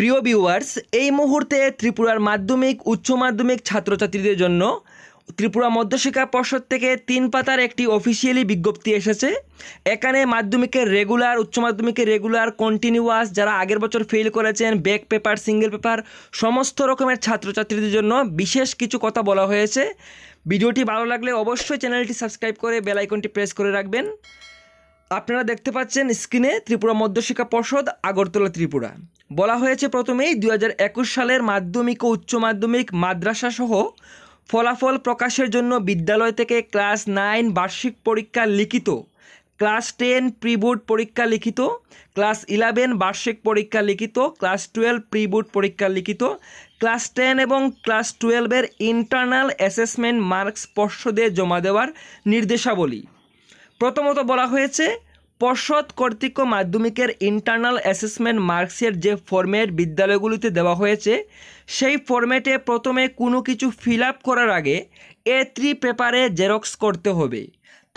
প্রিয় ভিউয়ার্স এই মুহূর্তে ত্রিপুরার মাধ্যমিক, উচ্চ মাধ্যমিক ছাত্রছাত্রীদের জন্য ত্রিপুরা মধ্যশিক্ষা পর্ষদ থেকে তিন পাতার একটি অফিসিয়ালি বিজ্ঞপ্তি এসেছে। এখানে মাধ্যমিকের রেগুলার উচ্চ মাধ্যমিকের রেগুলার কন্টিনিউয়াস যারা আগের বছর ফেল করেছেন ব্যাক পেপার সিঙ্গেল পেপার সমস্ত রকমের ছাত্রছাত্রীদের জন্য বিশেষ কিছু কথা বলা হয়েছে। ভিডিওটি ভালো লাগলে অবশ্যই চ্যানেলটি সাবস্ক্রাইব করে বেল আইকনটি প্রেস করে রাখবেন। আপনারা দেখতে পাচ্ছেন স্ক্রিনে ত্রিপুরা মধ্যশিক্ষা পর্ষদ, আগরতলা ত্রিপুরা। বলা হয়েছে প্রথমেই দু হাজার একুশ সালের মাধ্যমিক ও উচ্চ মাধ্যমিক মাদ্রাসা সহ ফলাফল প্রকাশের জন্য বিদ্যালয় থেকে ক্লাস নাইন বার্ষিক পরীক্ষা লিখিত, ক্লাস টেন প্রিবোর্ড পরীক্ষা লিখিত, ক্লাস ইলেভেন বার্ষিক পরীক্ষা লিখিত, ক্লাস টুয়েলভ প্রিবোর্ড পরীক্ষা লিখিত, ক্লাস টেন এবং ক্লাস টুয়েলভের ইন্টারনাল অ্যাসেসমেন্ট মার্কস পর্ষদে জমা দেওয়ার নির্দেশাবলী। প্রথমত বলা হয়েছে পর্ষদ কর্তৃক মাধ্যমিকের ইন্টারনাল অ্যাসেসমেন্ট মার্কসের যে ফর্মেট বিদ্যালয়গুলিতে দেওয়া হয়েছে, সেই ফর্মেটে প্রথমে কোনো কিছু ফিল করার আগে এ থ্রি পেপারে জেরক্স করতে হবে।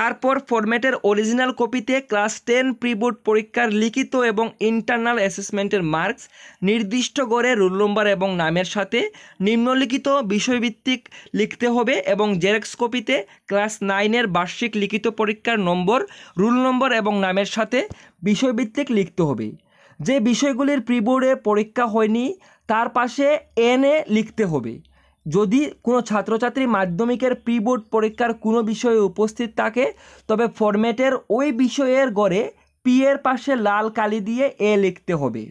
তারপর ফরম্যাটের অরিজিনাল কপিতে ক্লাস টেন প্রিবোর্ড পরীক্ষার লিখিত এবং ইন্টারনাল অ্যাসেসমেন্টের মার্কস নির্দিষ্ট করে রোল নম্বর এবং নামের সাথে নিম্নলিখিত বিষয়ভিত্তিক লিখতে হবে এবং জেরক্স কপিতে ক্লাস নাইনের বার্ষিক লিখিত পরীক্ষার নম্বর রুল নম্বর এবং নামের সাথে বিষয়ভিত্তিক লিখতে হবে। যে বিষয়গুলির প্রিবোর্ডে পরীক্ষা হয়নি, তার পাশে এনে লিখতে হবে। যদি কোনো ছাত্রছাত্রী মাধ্যমিকের প্রি বোর্ড পরীক্ষার কোনো বিষয়ে উপস্থিত থাকে, তবে ফরম্যাটের ওই বিষয়ের গড়ে পি এর পাশে লাল কালি দিয়ে এ লিখতে হবে।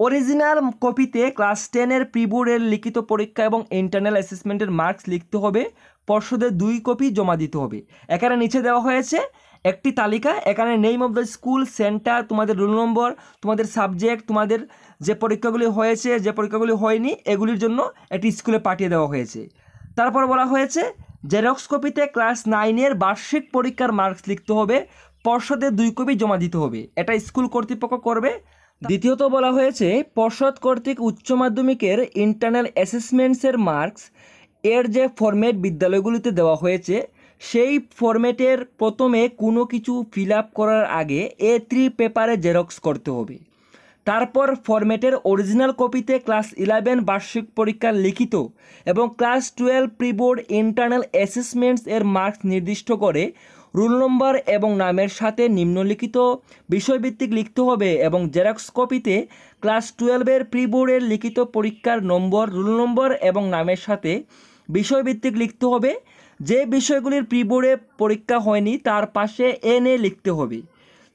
অরিজিনাল কপিতে ক্লাস টেনের প্রি বোর্ডের লিখিত পরীক্ষা এবং ইন্টারনাল অ্যাসেসমেন্টের মার্কস লিখতে হবে। পর্ষদের দুই কপি জমা দিতে হবে। এখানে নিচে দেওয়া হয়েছে একটি তালিকা, এখানে name of the school centre তোমাদের রোল নম্বর তোমাদের সাবজেক্ট তোমাদের যে পরীক্ষাগুলি হয়েছে, যে পরীক্ষাগুলি হয়নি, এগুলির জন্য একটি স্কুলে পাঠিয়ে দেওয়া হয়েছে। তারপর বলা হয়েছে জেরক্স কপিতে ক্লাস নাইনের বার্ষিক পরীক্ষার মার্কস লিখতে হবে পর্ষদের দুই কপি জমা দিতে হবে। এটা স্কুল কর্তৃপক্ষ করবে। দ্বিতীয়ত বলা হয়েছে, পর্ষদ কর্তৃক উচ্চ মাধ্যমিকের ইন্টারনাল অ্যাসেসমেন্টসের মার্কস এর যে ফরম্যাট বিদ্যালয়গুলিতে দেওয়া হয়েছে সেই ফরম্যাটের প্রথমে কোনো কিছু ফিল আপ করার আগে এ থ্রি পেপারে জেরক্স করতে হবে। তারপর ফরম্যাটের অরিজিনাল কপিতে ক্লাস ইলেভেন বার্ষিক পরীক্ষার লিখিত এবং class twelve preboard internal assessments এর মার্কস নির্দিষ্ট করে রুল নম্বর এবং নামের সাথে নিম্নলিখিত বিষয়ভিত্তিক লিখতে হবে এবং জেরক্স কপিতে ক্লাস টুয়েলভের প্রিবোর্ডের লিখিত পরীক্ষার নম্বর রুল নম্বর এবং নামের সাথে বিষয়ভিত্তিক লিখতে হবে। যে বিষয়গুলির প্রিবোর্ডে পরীক্ষা হয়নি, তার পাশে এনে লিখতে হবে।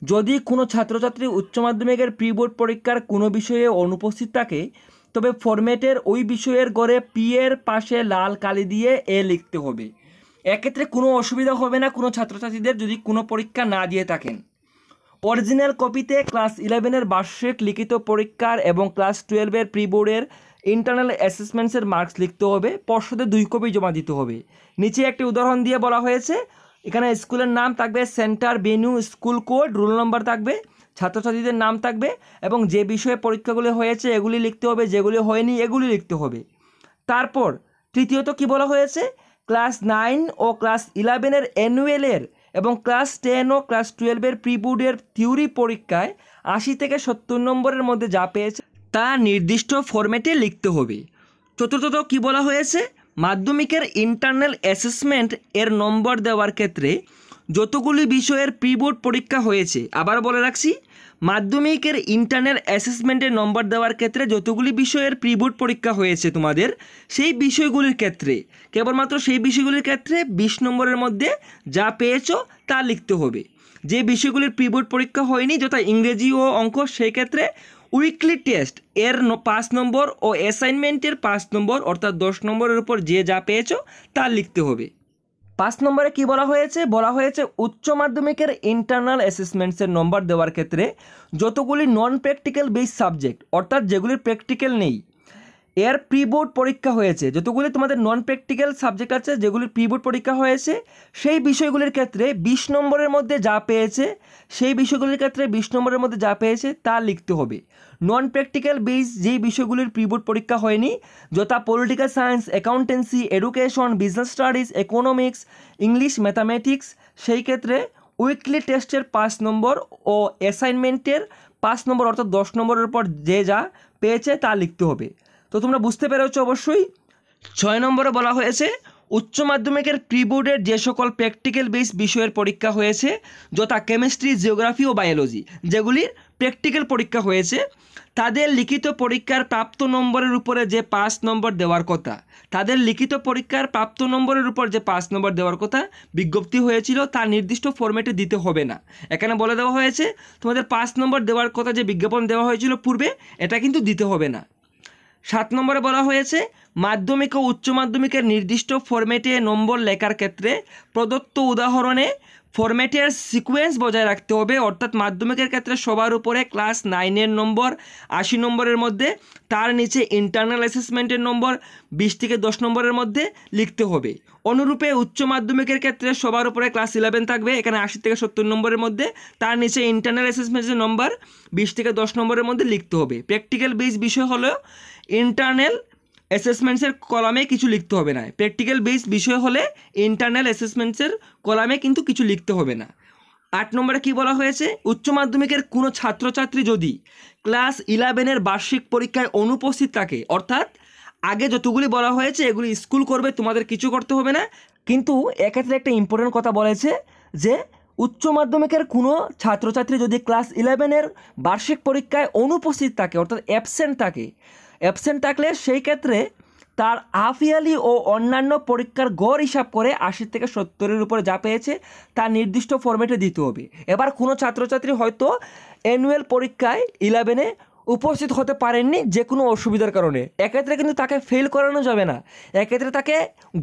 যদি কোনো ছাত্রছাত্রী উচ্চ মাধ্যমিকের প্রিবোর্ড পরীক্ষার কোনো বিষয়ে অনুপস্থিত থাকে, তবে ফরম্যাটের ওই বিষয়ের গড়ে পি এর পাশে লাল কালি দিয়ে এ লিখতে হবে। এক্ষেত্রে কোনো অসুবিধা হবে না কোনো ছাত্রছাত্রীদের যদি কোনো পরীক্ষা না দিয়ে থাকেন। অরিজিনাল কপিতে ক্লাস ইলেভেনের বার্ষিক লিখিত পরীক্ষার এবং ক্লাস টুয়েলভের প্রিবোর্ডের ইন্টারনাল অ্যাসেসমেন্টসের মার্কস লিখতে হবে, পর্ষদে দুই কপি জমা দিতে হবে। নিচে একটি উদাহরণ দিয়ে বলা হয়েছে, এখানে স্কুলের নাম থাকবে centre venue school code roll number থাকবে, ছাত্রছাত্রীদের নাম থাকবে, এবং যে বিষয়ে পরীক্ষাগুলি হয়েছে এগুলি লিখতে হবে, যেগুলি হয়নি এগুলি লিখতে হবে। তারপর তৃতীয়ত কি বলা হয়েছে ক্লাস নাইন ও ক্লাস ইলেভেনের অ্যানুয়েলের এবং ক্লাস টেন ও ক্লাস টুয়েলভের প্রিবোর্ডের থিওরি পরীক্ষায় আশি থেকে সত্তর নম্বরের মধ্যে যা পেয়েছে তা নির্দিষ্ট ফরম্যাটে লিখতে হবে। চতুর্থত কি বলা হয়েছে? মাধ্যমিকের ইন্টারনাল অ্যাসেসমেন্ট এর নম্বর দেওয়ার ক্ষেত্রে যতগুলি বিষয়ের প্রিবোর্ড পরীক্ষা হয়েছে, আবার বলে রাখছি, মাধ্যমিকের ইন্টারনাল অ্যাসেসমেন্টের নম্বর দেওয়ার ক্ষেত্রে যতগুলি বিষয়ের প্রিবোর্ড পরীক্ষা হয়েছে তোমাদের, সেই বিষয়গুলির ক্ষেত্রে, কেবলমাত্র সেই বিষয়গুলির ক্ষেত্রে বিশ নম্বরের মধ্যে যা পেয়েছ তা লিখতে হবে। যে বিষয়গুলির প্রিবোর্ড পরীক্ষা হয়নি, যথা ইংরেজি ও অঙ্ক, সেই ক্ষেত্রে উইকলি টেস্ট এর পাঁচ নম্বর ও অ্যাসাইনমেন্টের পাঁচ নম্বর, অর্থাৎ দশ নম্বরের উপর যে যা পেয়েছ তা লিখতে হবে। পাঁচ নম্বরে কি বলা হয়েছে? বলা হয়েছে উচ্চ মাধ্যমিকের ইন্টারনাল অ্যাসেসমেন্টসের নম্বর দেওয়ার ক্ষেত্রে যতগুলি নন প্র্যাকটিক্যাল বেস সাবজেক্ট অর্থাৎ যেগুলির প্র্যাকটিক্যাল নেই এর প্রি বোর্ড পরীক্ষা হয়েছে। যতগুলি তোমাদের নন প্র্যাকটিক্যাল সাবজেক্ট আছে যেগুলির প্রিবোর্ড পরীক্ষা হয়েছে, সেই বিষয়গুলির ক্ষেত্রে বিশ নম্বরের মধ্যে যা পেয়েছে, সেই বিষয়গুলির ক্ষেত্রে বিশ নম্বরের মধ্যে যা পেয়েছে, তা লিখতে হবে। নন প্র্যাকটিক্যাল বেস যেই বিষয়গুলির প্রি বোর্ড পরীক্ষা হয়নি, যথা political science accountancy education business studies economics English mathematics সেই ক্ষেত্রে উইকলি টেস্টের পাঁচ নম্বর ও অ্যাসাইনমেন্টের পাঁচ নম্বর অর্থাৎ দশ নম্বরের পর যে যা পেয়েছে, তা লিখতে হবে। তো তোমরা বুঝতে পেরেছ অবশ্যই। ছয় নম্বরে বলা হয়েছে, উচ্চ মাধ্যমিকের প্রি বোর্ডের যে সকল প্র্যাকটিক্যাল বেস বিষয়ের পরীক্ষা হয়েছে, যথা কেমিস্ট্রি, জিওগ্রাফি ও বায়োলজি, যেগুলির প্র্যাকটিক্যাল পরীক্ষা হয়েছে, তাদের লিখিত পরীক্ষার প্রাপ্ত নম্বরের উপরে যে পাঁচ নম্বর দেওয়ার কথা, তাদের লিখিত পরীক্ষার প্রাপ্ত নম্বরের উপর যে পাঁচ নম্বর দেওয়ার কথা বিজ্ঞপ্তি হয়েছিল, তা নির্দিষ্ট ফরম্যাটে দিতে হবে না। এখানে বলে দেওয়া হয়েছে, তোমাদের পাঁচ নম্বর দেওয়ার কথা যে বিজ্ঞাপন দেওয়া হয়েছিল পূর্বে, এটা কিন্তু দিতে হবে না। সাত নম্বরে বলা হয়েছে, মাধ্যমিক ও উচ্চ মাধ্যমিকের নির্দিষ্ট ফরম্যাটে নম্বর লেখার ক্ষেত্রে প্রদত্ত উদাহরণে ফরম্যাটের সিকোয়েন্স বজায় রাখতে হবে, অর্থাৎ মাধ্যমিকের ক্ষেত্রে সবার উপরে ক্লাস নাইনের নম্বর, আশি নম্বরের মধ্যে, তার নিচে ইন্টারনাল অ্যাসেসমেন্টের নম্বর, বিশ থেকে দশ নম্বরের মধ্যে লিখতে হবে। অনুরূপে উচ্চ মাধ্যমিকের ক্ষেত্রে সবার উপরে ক্লাস ইলেভেন থাকবে, এখানে আশি থেকে সত্তর নম্বরের মধ্যে, তার নিচে ইন্টারনাল অ্যাসেসমেন্টের নম্বর বিশ থেকে দশ নম্বরের মধ্যে লিখতে হবে। প্র্যাকটিক্যাল বেস বিষয় হলো ইন্টারনাল অ্যাসেসমেন্টসের কলামে কিছু লিখতে হবে না। প্র্যাকটিক্যাল বেস বিষয় হলে ইন্টারনাল অ্যাসেসমেন্টসের কলামে কিন্তু কিছু লিখতে হবে না। আট নম্বরে কি বলা হয়েছে? উচ্চ মাধ্যমিকের কোনো ছাত্রছাত্রী যদি ক্লাস ইলেভেনের বার্ষিক পরীক্ষায় অনুপস্থিত থাকে, অর্থাৎ আগে যতগুলি বলা হয়েছে, এগুলি স্কুল করবে, তোমাদের কিছু করতে হবে না। কিন্তু এক্ষেত্রে একটা ইম্পর্টেন্ট কথা বলেছে যে, উচ্চ মাধ্যমিকের কোনো ছাত্রছাত্রী যদি ক্লাস ইলেভেনের বার্ষিক পরীক্ষায় অনুপস্থিত থাকে, অর্থাৎ অ্যাবসেন্ট থাকে অ্যাবসেন্ট থাকলে সেই ক্ষেত্রে তার হাফ ইয়ারলি ও অন্যান্য পরীক্ষার গড় হিসাব করে আশি থেকে সত্তরের উপরে যা পেয়েছে, তা নির্দিষ্ট ফরম্যাটে দিতে হবে। এবার কোনো ছাত্রছাত্রী হয়তো অ্যানুয়াল পরীক্ষায় ইলেভেনে উপস্থিত হতে পারেননি যে কোনো অসুবিধার কারণে। এক্ষেত্রে কিন্তু তাকে ফেল করানো যাবে না। এক্ষেত্রে তাকে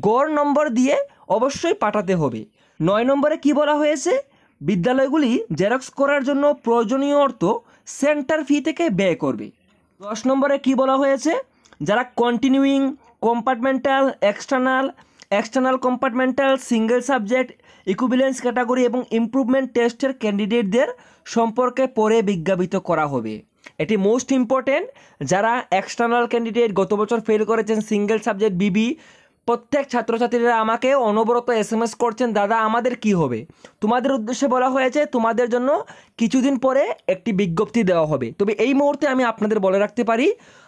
গড় নম্বর দিয়ে অবশ্যই পাঠাতে হবে। নয় নম্বরে কি বলা হয়েছে? বিদ্যালয়গুলি জেরক্স করার জন্য প্রয়োজনীয় অর্থ সেন্টার ফি থেকে ব্যয় করবে। দশ নম্বরে কি বলা হয়েছে? যারা continuing compartmental external external compartmental single subject equivalence category এবং ইম্প্রুভমেন্ট টেস্টের ক্যান্ডিডেটদের সম্পর্কে পরে বিজ্ঞাপিত করা হবে। এটি মোস্ট ইম্পর্টেন্ট যারা এক্সটার্নাল ক্যান্ডিডেট গত বছর ফেল করেছেন সিঙ্গেল সাবজেক্ট বিবি প্রত্যেক ছাত্রছাত্রীরা আমাকে অনবরত এস এম এস করছেন, দাদা, আমাদের কি হবে? তোমাদের উদ্দেশ্যে বলা হয়েছে, তোমাদের জন্য কিছুদিন পরে একটি বিজ্ঞপ্তি দেওয়া হবে। তবে এই মুহূর্তে আমি আপনাদের বলে রাখতে পারি,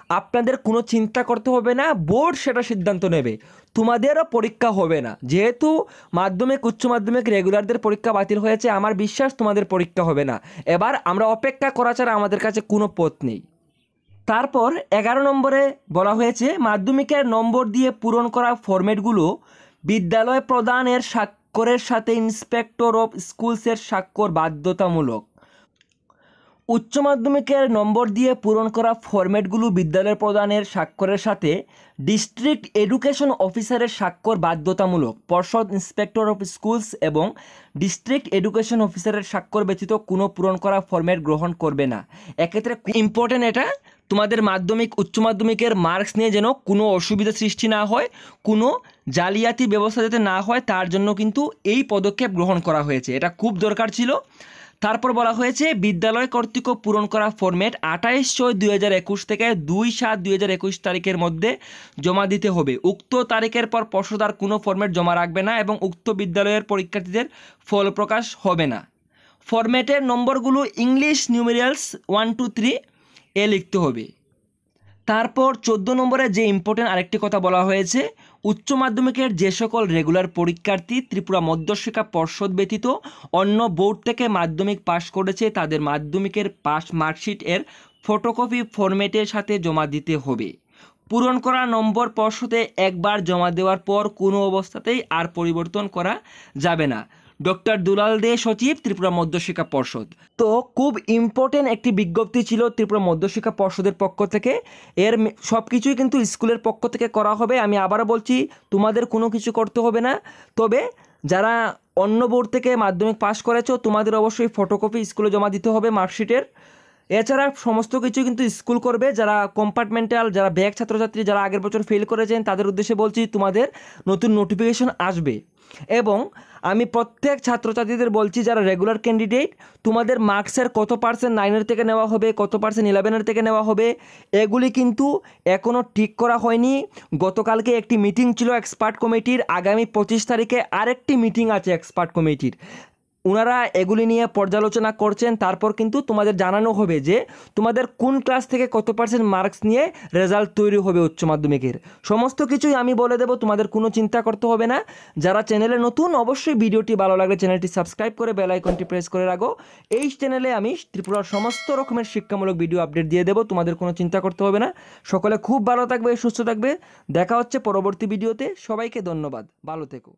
আপনাদের কোনো চিন্তা করতে হবে না, বোর্ড সেটা সিদ্ধান্ত নেবে। তোমাদেরও পরীক্ষা হবে না। যেহেতু মাধ্যমিক, উচ্চ মাধ্যমিক রেগুলারদের পরীক্ষা বাতিল হয়েছে, আমার বিশ্বাস তোমাদের পরীক্ষা হবে না। এবার আমরা অপেক্ষা করা ছাড়া আমাদের কাছে কোনো পথ নেই। তারপর এগারো নম্বরে বলা হয়েছে, মাধ্যমিকের নম্বর দিয়ে পূরণ করা ফরম্যাটগুলো বিদ্যালয় প্রদানের স্বাক্ষরের সাথে ইন্সপেক্টর অফ স্কুলসের স্বাক্ষর বাধ্যতামূলক। উচ্চ মাধ্যমিকের নম্বর দিয়ে পূরণ করা ফরম্যাটগুলো বিদ্যালয় প্রদানের স্বাক্ষরের সাথে ডিস্ট্রিক্ট এডুকেশন অফিসারের স্বাক্ষর বাধ্যতামূলক। পর্ষদ ইন্সপেক্টর অফ স্কুলস এবং ডিস্ট্রিক্ট এডুকেশন অফিসারের স্বাক্ষর ব্যতীত কোনো পূরণ করা ফরম্যাট গ্রহণ করবে না। এক্ষেত্রে ইম্পর্টেন্ট এটা তোমাদের মাধ্যমিক, উচ্চ মাধ্যমিকের মার্কস নিয়ে যেন কোনো অসুবিধা সৃষ্টি না হয়, কোনো জালিয়াতি ব্যবস্থা যাতে না হয়, তার জন্য কিন্তু এই পদক্ষেপ গ্রহণ করা হয়েছে। এটা খুব দরকার ছিল। তারপর বলা হয়েছে, বিদ্যালয় কর্তৃক পূরণ করা ফরম্যাট আঠাইশ ছয় দুই হাজার একুশ থেকে দুই সাত দুই হাজার একুশ তারিখের মধ্যে জমা দিতে হবে। উক্ত তারিখের পর পর্ষদ আর কোনো ফরম্যাট জমা রাখবে না এবং উক্ত বিদ্যালয়ের পরীক্ষার্থীদের ফল প্রকাশ হবে না। ফরম্যাটের নম্বরগুলো English numerals one two three এ লিখতে হবে। তারপর চোদ্দ নম্বরে যে ইম্পর্টেন্ট আরেকটি কথা বলা হয়েছে, উচ্চ মাধ্যমিকের যে সকল রেগুলার পরীক্ষার্থী ত্রিপুরা মধ্যশিক্ষা পর্ষদ ব্যতীত অন্য বোর্ড থেকে মাধ্যমিক পাশ করেছে তাদের মাধ্যমিকের পাস মার্কশিট এর ফটোকপি ফরম্যাটের সাথে জমা দিতে হবে। পূরণ করা নম্বর পর্ষদে একবার জমা দেওয়ার পর কোনো অবস্থাতেই আর পরিবর্তন করা যাবে না। ডক্টর দুলাল দে সচিব, ত্রিপুরা মধ্যশিক্ষা পর্ষদ। তো খুব ইম্পর্টেন্ট একটি বিজ্ঞপ্তি ছিল ত্রিপুরা মধ্যশিক্ষা পর্ষদের পক্ষ থেকে। এর সব কিছুই কিন্তু স্কুলের পক্ষ থেকে করা হবে। আমি আবারও বলছি, তোমাদের কোনো কিছু করতে হবে না। তবে যারা অন্য বোর্ড থেকে মাধ্যমিক পাশ করেছ, তোমাদের অবশ্যই ফটোকপি স্কুলে জমা দিতে হবে মার্কশিটের। এছাড়া সমস্ত কিছু কিন্তু স্কুল করবে। যারা কম্পার্টমেন্টাল যারা ব্যাগ ছাত্রছাত্রী, যারা আগের বছর ফেল করেছেন, তাদের উদ্দেশ্যে বলছি, তোমাদের নতুন নোটিফিকেশন আসবে। এবং আমি প্রত্যেক ছাত্রছাত্রীদের বলছি, যারা রেগুলার ক্যান্ডিডেট তোমাদের মার্কসের কত পার্সেন্ট নাইনের থেকে নেওয়া হবে, কত পার্সেন্ট ইলেভেনের থেকে নেওয়া হবে, এগুলি কিন্তু এখনও ঠিক করা হয়নি। গতকালকে একটি মিটিং ছিল এক্সপার্ট কমিটির আগামী পঁচিশ তারিখে আরেকটি মিটিং আছে এক্সপার্ট কমিটির ওনারা এগুলি নিয়ে পর্যালোচনা করছেন, তারপর কিন্তু তোমাদের জানানো হবে যে তোমাদের কোন ক্লাস থেকে কত পার্সেন্ট মার্কস নিয়ে রেজাল্ট তৈরি হবে উচ্চ মাধ্যমিকের। সমস্ত কিছুই আমি বলে দেবো, তোমাদের কোনো চিন্তা করতে হবে না। যারা চ্যানেলে নতুন, অবশ্যই ভিডিওটি ভালো লাগলে চ্যানেলটি সাবস্ক্রাইব করে বেল আইকনটি প্রেস করে রাখো। এই চ্যানেলে আমি ত্রিপুরার সমস্ত রকমের শিক্ষামূলক ভিডিও আপডেট দিয়ে দেবো, তোমাদের কোনো চিন্তা করতে হবে না। সকলে খুব ভালো থাকবে, সুস্থ থাকবে। দেখা হচ্ছে পরবর্তী ভিডিওতে। সবাইকে ধন্যবাদ। ভালো থেকো।